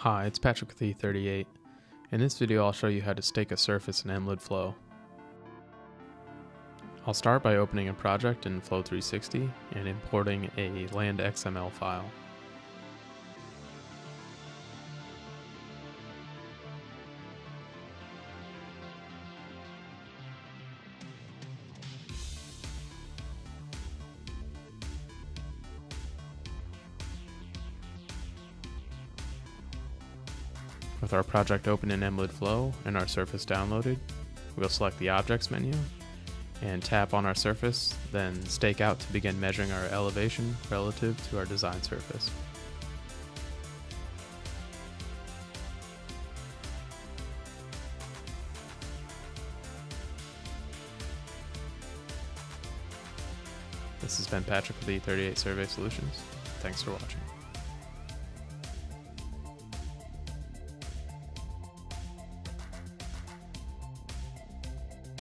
Hi, it's Patrick with E38. In this video I'll show you how to stake a surface in Emlid Flow. I'll start by opening a project in Flow 360 and importing a land XML file. With our project open in Emlid Flow and our surface downloaded, we'll select the Objects menu and tap on our surface, then stake out to begin measuring our elevation relative to our design surface. This has been Patrick with E38 Survey Solutions. Thanks for watching.